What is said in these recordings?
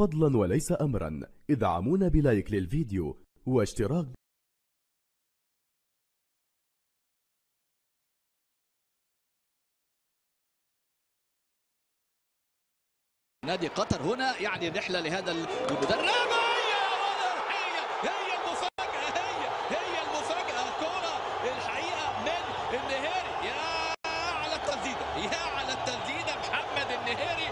فضلا وليس أمرا. إدعمونا بلايك للفيديو واشتراك نادي قطر هنا يعني رحلة لهذا المدرب هي هي هي المفاجأة هي هي المفاجأة كرة الحقيقة من النهاري يا على التسديدة يا على التسديدة محمد النهاري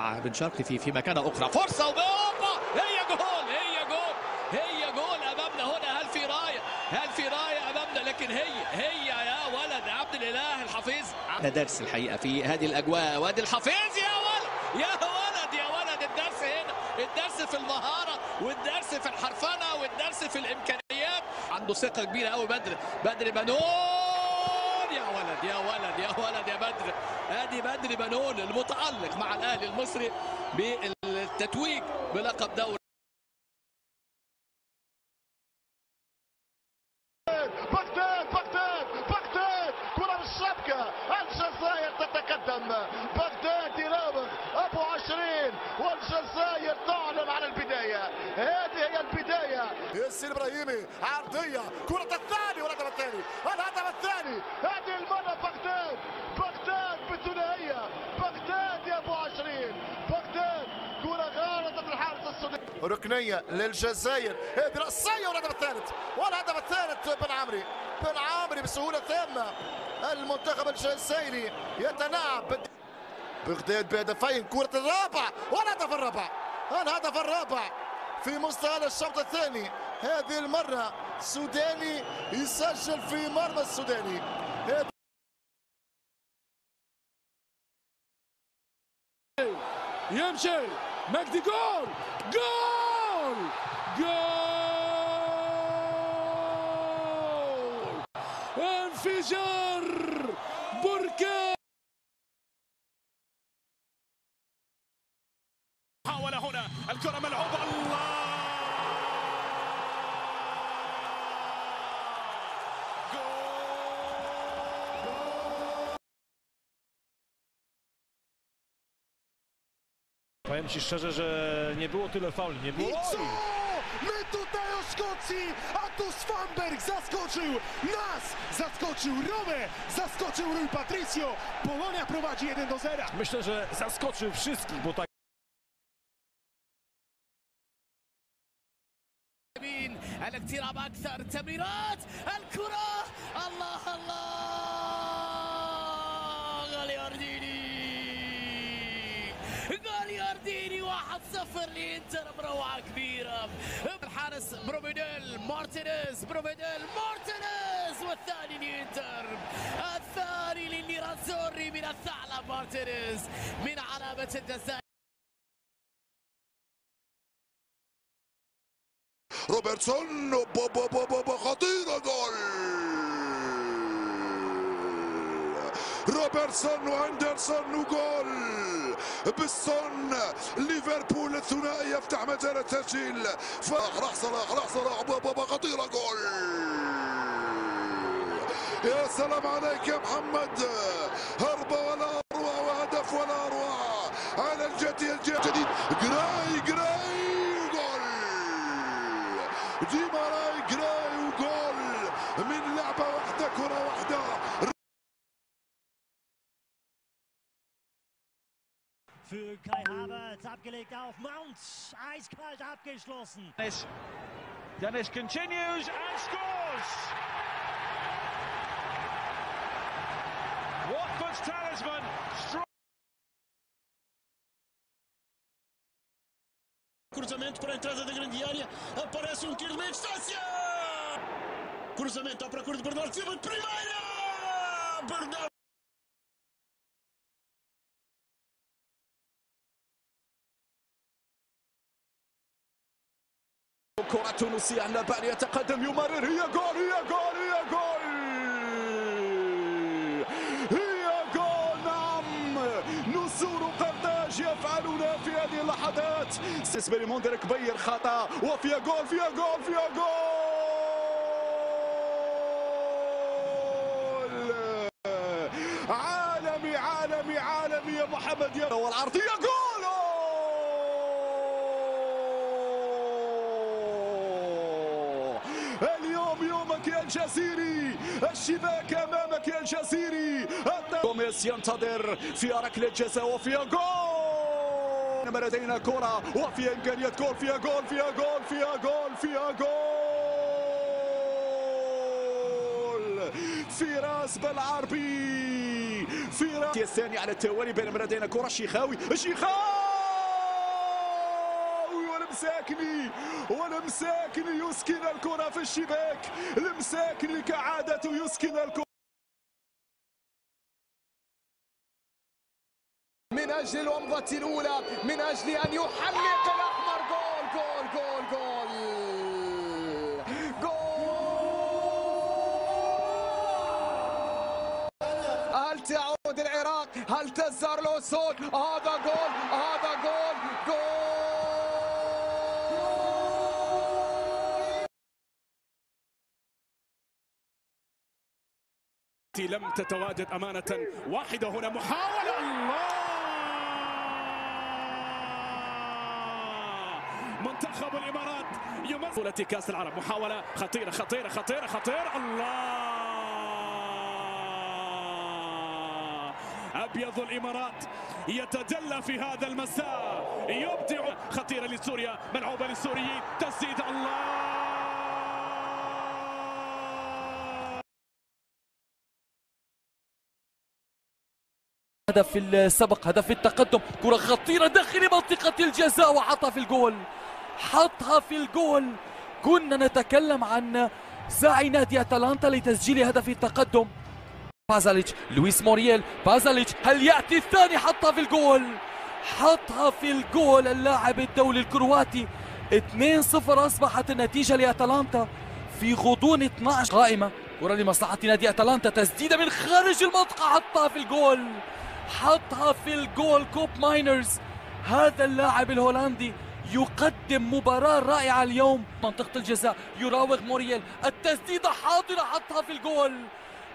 بن شرقي في في مكانة أخرى. فرصة وبوبا هي جول! هي جول! هي جول أمامنا هنا. هل في راية هل في راية أمامنا؟ لكن هي هي يا ولد عبد الإله الحفيظ. درس الحقيقة في هذه الأجواء. وادي الحفيظ يا ولد! يا ولد! يا ولد! الدرس هنا. الدرس في المهارة والدرس في الحرفنة والدرس في الإمكانيات. عنده ثقة كبيرة قوي بدر بدر بنون يا ولد يا ولد يا ولد يا بدر. ادي بدر بنون المتألق مع الأهلي المصري بالتتويج بلقب دوري. بغداد بغداد بغداد. كرة بالشبكة الجزائر تتقدم بغداد يراوغ أبو عشرين والجزائر تعلن عن البداية هذه هي البداية ياسين إبراهيمي عرضية. كرة الثاني. والهدف الثاني. الهدف الثاني؟ هذه المرة بغداد. بغداد بالثنائية بغداد يا أبو عشرين. بغداد. كرة غارت الحارس السوداني ركنية للجزائر. هذه رأسية. والهدف الثالث. والهدف الثالث. بن عمري. بن عمري بسهولة تامة. المنتخب الجزائري يتلاعب. بد- بغداد بهدفين. كرة الرابع. والهدف الرابع. الهدف الرابع في مستوى الشوط الثاني؟ هذه المرة سوداني يسجل في مرمى السوداني. يمشي. مجدي جول. جول! جول! انفجار! Powiem Ci szczerze, że nie było tyle fauli, nie było. I co? My tutaj o Szkocji, a tu Svanberg zaskoczył nas, zaskoczył Romę, zaskoczył Rui Patricio. Polonia prowadzi 1 do 0. Myślę, że zaskoczył wszystkich, bo tak يمين الاقتراب اكثر تمريرات الكره الله الله 1-0 لإنتر بروعه كبيرة. الحارس بروفيديل مارتينيز بروفيديل مارتينيز والثاني لإنتر. الثاني للنيرازوري من الثعلب مارتينيز من علامة الجزائر روبرتسون خطيرة جول روبرتسون واندرسون وجول بالسون ليفربول الثنائي يفتح مجال التسجيل. راح صلاح راح صلاح. بابا خطيرة جول. يا سلام عليك يا محمد. هربة ولا أروع وهدف ولا أروع. على الجدي الجديد جراي جراي وجول ديماراي جراي. Für Kai Havertz abgelegt auf Mount. Eiskalt abgeschlossen. Dennis, Dennis continues and scores. Watford's talisman. Strong. Cruzamento para a entrada da grande área. Aparece um tiro de meia distância. Cruzamento à procura de Bernardo Silva de primeira. Bernardo. كرة تونسية النبال يتقدم يمرر. هي جول هي جول هي جول. هي جول نعم. نسور قرطاج يفعلون في هذه اللحظات. سيسبري موندر كبير خطأ. وفيها جول فيها جول فيها جول. عالمي عالمي عالمي يا محمد. يا والعرضية جول. اليوم يومك يا الجزيري. الشباك أمامك يا الجزيري. جوميز ينتظر في ركله جزاء وفي جول إنما لدينا كرة وفي إمكانية جول فيها جول فيها جول فيها جول فيها جول فراس بالعربي. فراس الثاني على التوالي بينما لدينا كرة شيخاوي شيخاوي. والمساكني والمساكني يسكن الكرة في الشباك. المساكني كعادته يسكن الكرة. من أجل الومضة الأولى من أجل أن يحلق الأحمر. جول جول جول جول. جول. هل تعود العراق؟ هل تزهر الأسود؟ هذا جول هذا جول جول. لم تتواجد أمانة واحدة هنا. محاولة. الله! منتخب الإمارات يمثل كأس العرب محاولة. خطيرة خطيرة خطيرة خطيرة. الله! أبيض الإمارات يتجلى في هذا المساء. يبدع. خطيرة لسوريا. ملعوبة للسوريين. تسديد. الله! هدف السبق هدف التقدم. كرة خطيرة داخل منطقة الجزاء وحطها في الجول. حطها في الجول. كنا نتكلم عن سعي نادي أتلانتا لتسجيل هدف التقدم. بازاليتش لويس مورييل بازاليتش هل يأتي الثاني؟ حطها في الجول. حطها في الجول. اللاعب الدولي الكرواتي 2-0 أصبحت النتيجة لأتلانتا في غضون 12 دقيقة كرة لمصلحة نادي أتلانتا تسديدة من خارج المنطقة حطها في الجول. حطها في الجول كوب ماينرز. هذا اللاعب الهولندي يقدم مباراة رائعة اليوم. منطقة الجزاء يراوغ مورييل. التسديدة حاضرة حطها في الجول.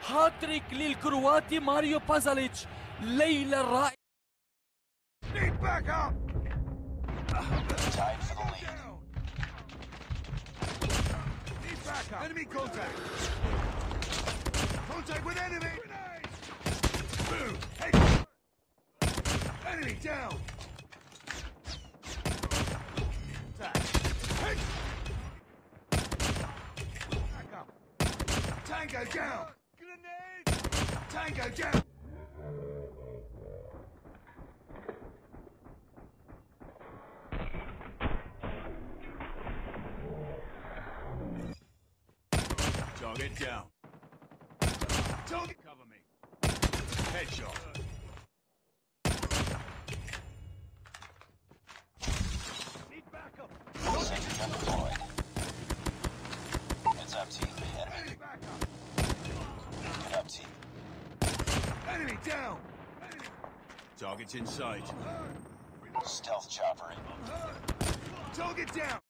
هاتريك للكرواتي ماريو بازاليتش. ليلة رائعة. Enemy contact. Contact with enemy. Boom. Hey. Enemy down. Tango down. Grenade. Tango down. Target down. Target cover me. Headshot. Target's inside. Stealth chopper. Target down.